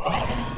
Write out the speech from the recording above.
Oh!